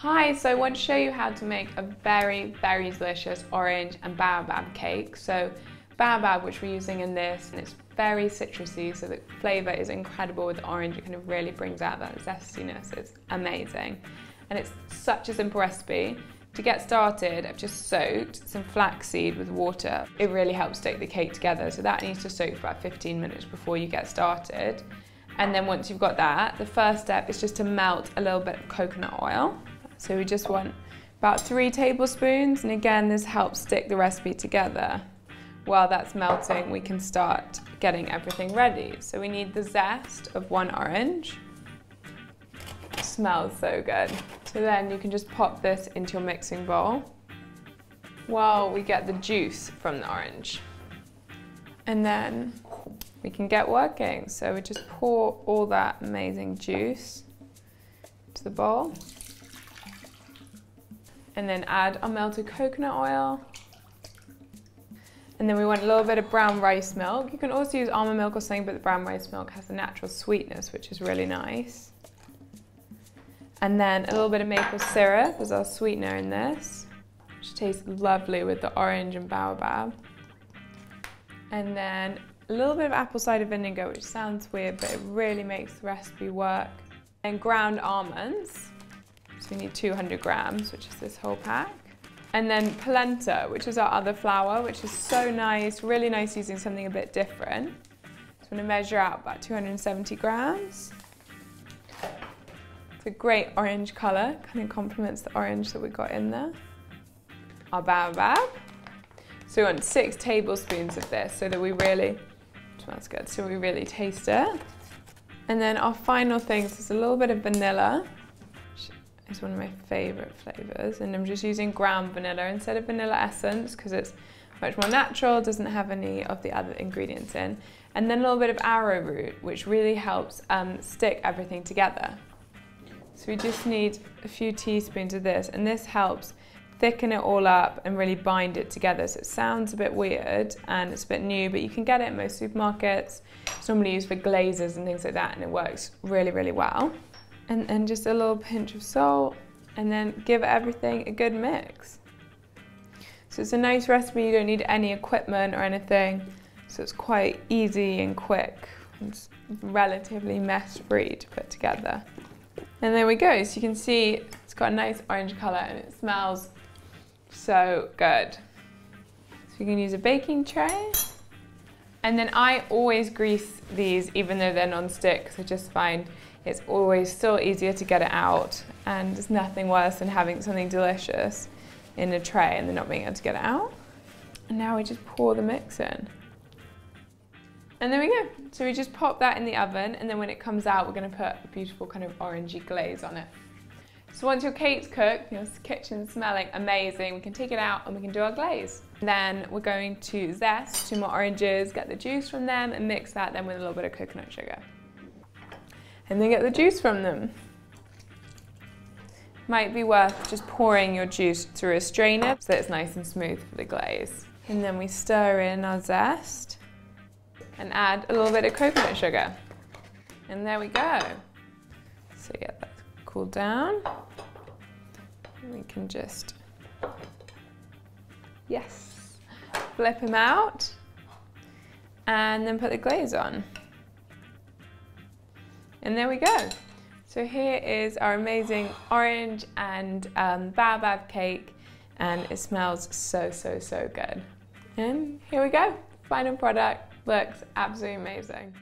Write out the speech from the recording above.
Hi, so I want to show you how to make a very, very delicious orange and baobab cake. So baobab, which we're using in this, and it's very citrusy, so the flavour is incredible with the orange. It kind of really brings out that zestiness. It's amazing. And it's such a simple recipe. To get started, I've just soaked some flaxseed with water. It really helps stick the cake together, so that needs to soak for about 15 minutes before you get started. And then once you've got that, the first step is just to melt a little bit of coconut oil. So we just want about three tablespoons, and again, this helps stick the recipe together. While that's melting, we can start getting everything ready. So we need the zest of one orange. smells so good. So then you can just pop this into your mixing bowl while we get the juice from the orange. And then we can get working. So we just pour all that amazing juice to the bowl. And then add our melted coconut oil. And then we want a little bit of brown rice milk. You can also use almond milk or something, but the brown rice milk has a natural sweetness, which is really nice. And then a little bit of maple syrup as our sweetener in this, which tastes lovely with the orange and baobab. And then a little bit of apple cider vinegar, which sounds weird, but it really makes the recipe work. And ground almonds, so we need 200 grams, which is this whole pack. And then polenta, which is our other flour, which is so nice, really nice using something a bit different. So I'm gonna measure out about 270 grams. It's a great orange color, kind of complements the orange that we got in there. Our baobab. So we want six tablespoons of this so that we really smells good. So we really taste it. And then our final things is a little bit of vanilla, is one of my favorite flavors. And I'm just using ground vanilla instead of vanilla essence because it's much more natural, doesn't have any of the other ingredients in. And then a little bit of arrowroot, which really helps um, stick everything together. So we just need a few teaspoons of this, and this helps thicken it all up and really bind it together. So it sounds a bit weird and it's a bit new, but you can get it in most supermarkets. It's normally used for glazes and things like that, and it works really, really well. And then just a little pinch of salt, and then give everything a good mix. So it's a nice recipe, you don't need any equipment or anything, so it's quite easy and quick. It's relatively mess-free to put together. And there we go, so you can see it's got a nice orange colour and it smells so good. So you can use a baking tray. And then I always grease these even though they're non-stick because I just find it's always still easier to get it out and there's nothing worse than having something delicious in a tray and then not being able to get it out. And now we just pour the mix in. And there we go. So we just pop that in the oven and then when it comes out, we're gonna put a beautiful kind of orangey glaze on it. So once your cake's cooked, your kitchen's smelling amazing, we can take it out and we can do our glaze. Then we're going to zest two more oranges, get the juice from them and mix that then with a little bit of coconut sugar. And then get the juice from them. Might be worth just pouring your juice through a strainer so it's nice and smooth for the glaze. And then we stir in our zest and add a little bit of coconut sugar. And there we go. So yeah, that's cooled down. We can just, yes, flip him out and then put the glaze on. And there we go. So here is our amazing orange and um, baobab cake and it smells so, so, so good. And here we go. Final product looks absolutely amazing.